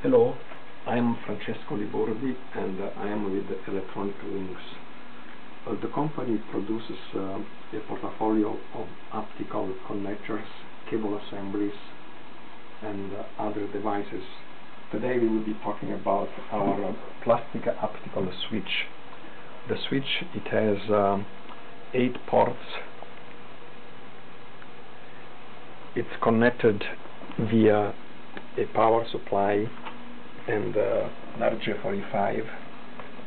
Hello, I am Francesco Libordi and uh, I am with Electronic Links. Uh, the company produces uh, a portfolio of optical connectors, cable assemblies and uh, other devices. Today we will be talking about our uh, plastic optical switch. The switch, it has um, eight ports. It's connected via a power supply and uh, an RJ45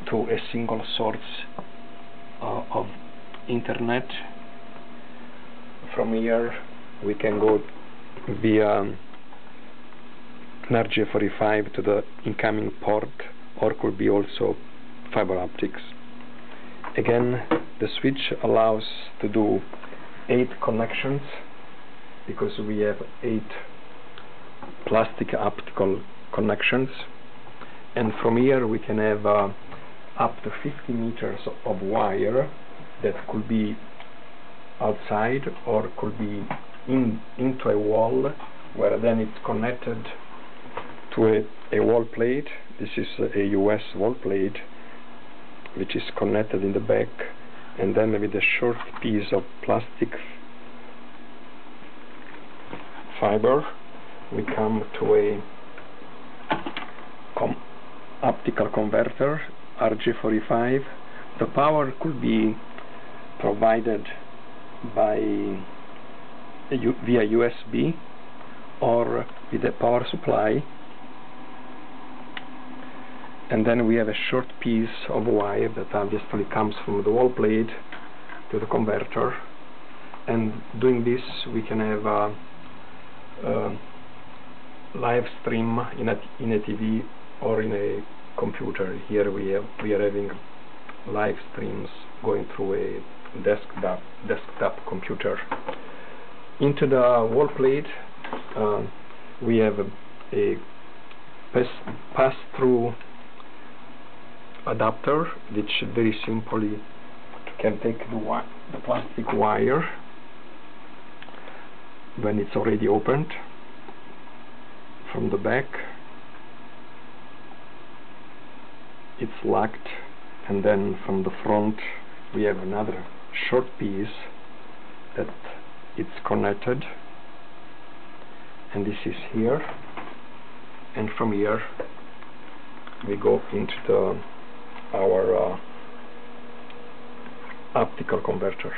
to a single source uh, of internet. From here we can go via an RJ45 to the incoming port or could be also fiber optics. Again, the switch allows to do eight connections because we have eight plastic optical connections. And from here we can have uh, up to 50 meters of wire that could be outside or could be in into a wall where then it's connected to a, a wall plate. This is a US wall plate which is connected in the back and then with a short piece of plastic fiber we come to a optical converter RJ45 the power could be provided by via USB or with a power supply. And then we have a short piece of wire that obviously comes from the wall plate to the converter. And doing this we can have a, a live stream in a, in a TV or in a computer. Here we have we are having live streams going through a desktop desktop computer. Into the wall plate uh, we have a, a pass, pass through adapter which very simply can take the, the plastic wire when it's already opened from the back it's locked and then from the front we have another short piece that it's connected. And this is here. And from here we go into the our uh, optical converter.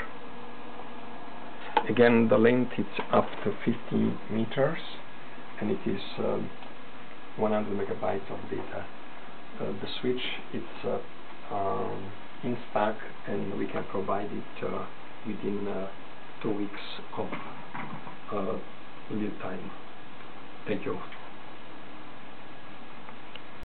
Again the length is up to 50 meters and it is um, 100 megabytes of data. Uh, the switch it's uh, um, in stock and we can provide it uh, within two weeks of lead time. Thank you.